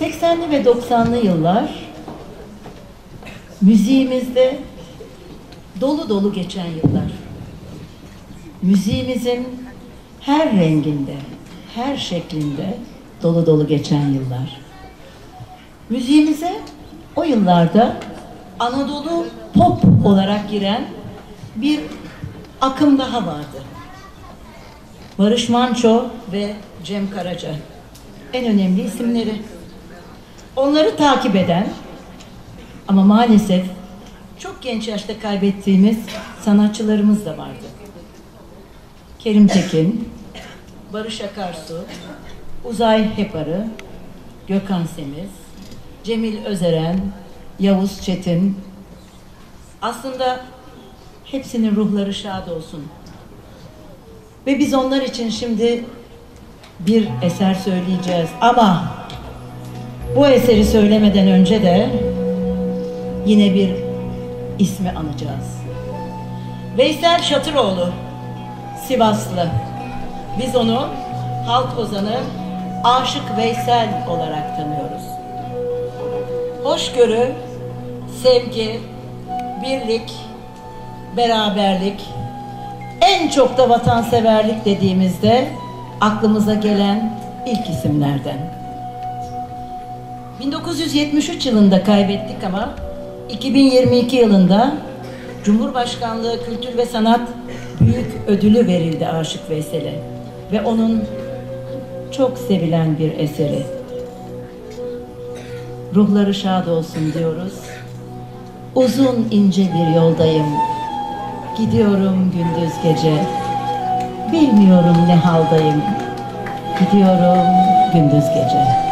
80'li ve 90'lı yıllar müziğimizde dolu dolu geçen yıllar. Müziğimizin her renginde, her şeklinde dolu dolu geçen yıllar. Müziğimize o yıllarda Anadolu pop olarak giren bir akım daha vardı. Barış Manço ve Cem Karaca en önemli isimleri. Onları takip eden ama maalesef çok genç yaşta kaybettiğimiz sanatçılarımız da vardı. Kerim Tekin, Barış Akarsu, Uzay Heparı, Gökhan Semiz, Cemil Özeren, Yavuz Çetin. Aslında hepsinin ruhları şad olsun. Ve biz onlar için şimdi bir eser söyleyeceğiz. Ama bu eseri söylemeden önce de yine bir ismi anacağız. Veysel Şatıroğlu, Sivaslı. Biz onu halk ozanı Aşık Veysel olarak tanıyoruz. Hoşgörü, sevgi, birlik, beraberlik, en çok da vatanseverlik dediğimizde aklımıza gelen ilk isimlerden. 1973 yılında kaybettik ama 2022 yılında Cumhurbaşkanlığı Kültür ve Sanat Büyük Ödülü verildi Aşık Veysel'e ve onun çok sevilen bir eseri. Ruhları şad olsun diyoruz. Uzun ince bir yoldayım. Gidiyorum gündüz gece. Bilmiyorum ne haldayım. Gidiyorum gündüz gece.